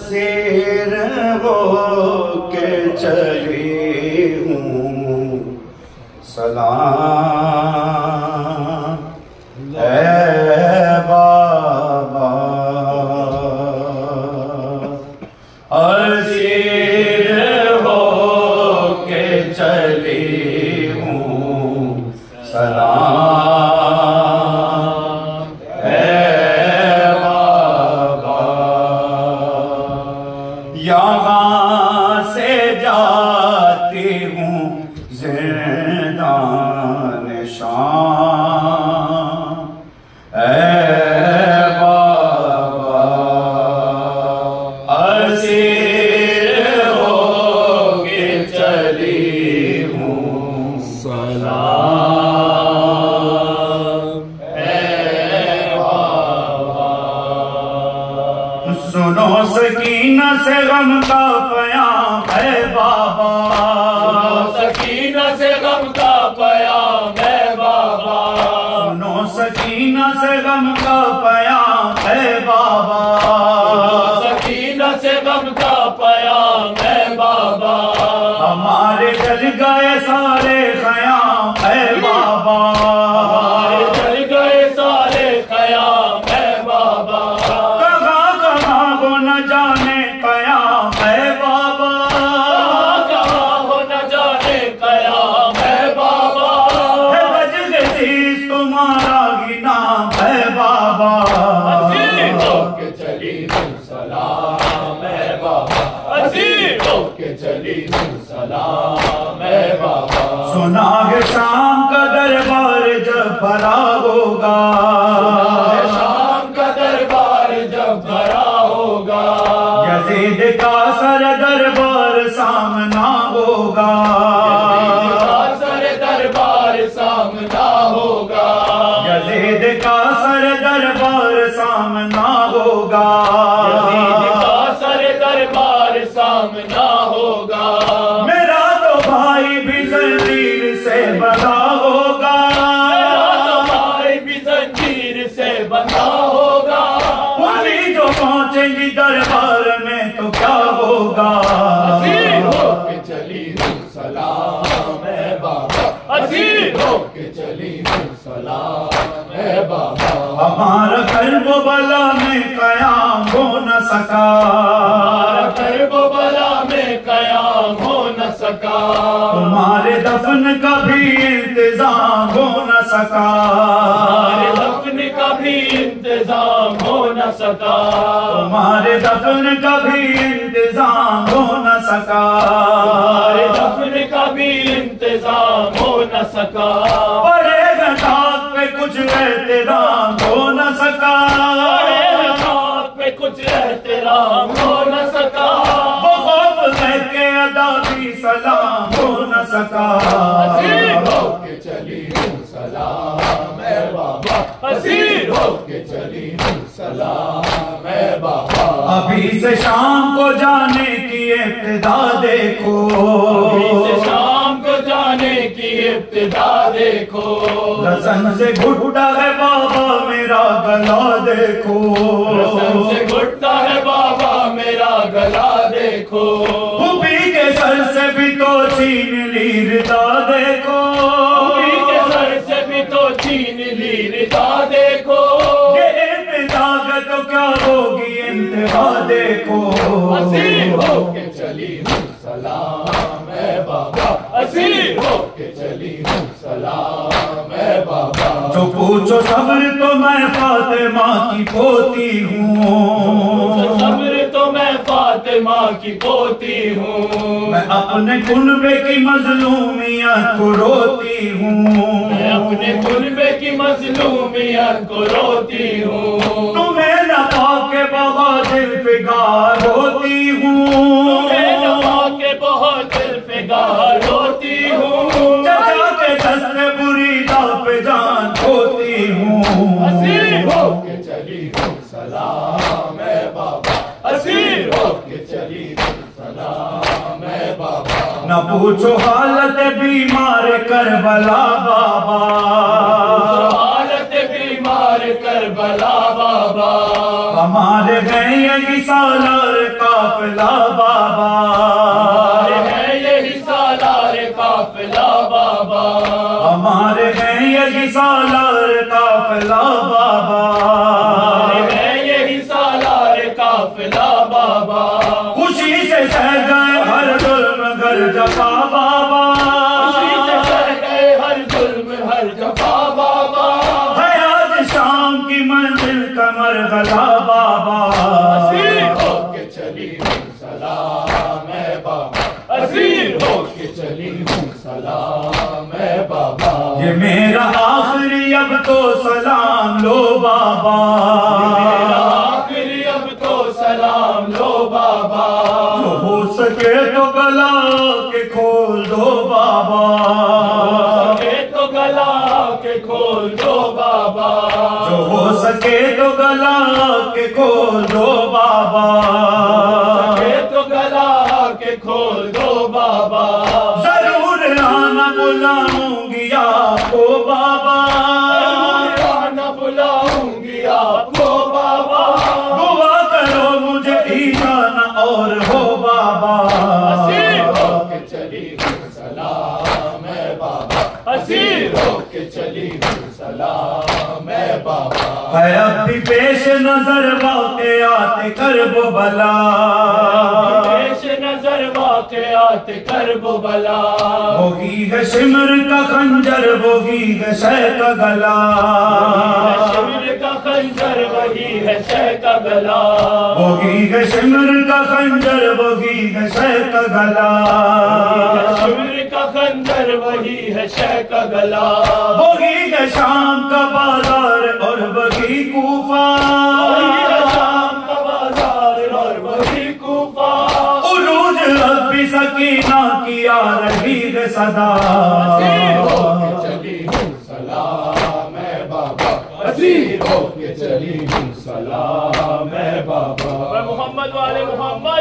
سیر ہو کے چلی ہوں۔ سلام سنو سکینہ سے غم کا پیام ہے بابا۔ سکینہ سے غم کا پیام ہے بابا۔ سنو سکینہ سے غم کا پیام ہے بابا۔ سکینہ سے غم کا پیام ہے بابا۔ ہمارے جل گئے ہوگا۔ سر دربار سامنا ہوگا یزید کا سر دربار سامنا ہوگا۔ سر دربار سامنا ہوگا میرا تو بھائی بھی زنجیر سے بنا ہوگا۔ ہمارے بھی زنجیر سے بنا ہوگا پوری جو پہنچیں گی دربار میں تو کیا ہوگا؟ ہمارا قلب و بلا میں قیام ہو نہ سکا۔ ہمارا و بلا میں قیام ہو نہ سکا۔ تمہارے دفن کا بھی انتظام ہو نہ سکا۔ ہمارے دفن کا بھی انتظام ہو نہ سکا۔ تمہارے دفن کا بھی انتظام ہو نہ سکا۔ ہمارے دفن کا بھی انتظام ہو نہ سکا۔ ہو نہ سکا۔ بہت کے ادا سلام ہو نہ سکا۔ اسیر ہو کے چلی ہوں سلام ہے بابا۔ اسیر ہو کے چلی ہوں سلام ہے بابا۔ ابھی سے شام کو جانے کی ابتدا دیکھو۔ ابھی سے شام کو جانے کی ابتدا دیکھو۔ رسن سے گھٹا ہے بابا میرا گلا دیکھو۔ رسم سے گھٹتا ہے بابا میرا گلا دیکھو۔ خوبی کے سر سے بھی تو چھین لی ردا دیکھو۔ پوری کے سر سے بھی تو چھین لی رضا دیکھو۔ یہ ہے تو کیا ہوگی؟ انتہا دیکھو۔ اسیر ہو کے چلی ہوں سلام ہے بابا۔ اسیر ہو کے چلی ہوں سلام ہے بابا۔ جو پوچھو صبر تو میں فاطمہ کی پوتی ہوں۔ کی پوتی ہوں۔ میں اپنے کنبے کی مظلومیت کو روتی ہوں۔ میں اپنے کنبے کی مظلومیت کو روتی ہوں۔ نہ پوچھو حالت بیمار کربلا بابا۔ حالت بیمار کربلا بابا۔ ہمارے ہیں یہی سالار قافلہ بابا۔ ہے یہی سالار قافلہ بابا۔ ہمارے ہیں یہی سالار قافلہ بابا۔ یہی سالار قافلہ بابا۔ خوشی سے سہ گئے ہر گر جفا بابا۔ خوشی سے سہ گئے ہر ظلم ہر جفا بابا۔ ہے آج شام کی منزل کمر گلا بابا۔ اسیر ہو کے چلی ہوں سلام ہے بابا۔ اسیر ہو کے چلی ہوں سلام ہے بابا۔ یہ میرا آخری اب تو سلام لو بابا۔ آخری اب تو سلام لو بابا۔ جو ہو سکے تو دو بابا سکے تو گلا کے کھول دو بابا جو ہو سکے تو گلا کے کھول دو ہے اب بھی پیش نظر واقعات کرب بلا۔ پیش نظر واقعات کرب بلا۔ وہی ہے سمر کا خنجر وہی ہے شہ کا گلا۔ شمر کا خنجر وہی ہے شہ کا گلا۔ وہی ہے سمر کا خنجر وہی ہے شہ کا گلا۔ شمر کا خنجر وہی ہے شہ کا گلا۔ وہی ہے شام کا بازار اور وہی کوفہ۔ بازار اور عروج اب سکینہ کی آ رہی ہے صدا۔ اسیر ہو کے چلی ہوں سلام ہے بابا۔ اسیر ہو کے چلی ہوں سلام ہے بابا محمد والے محمد۔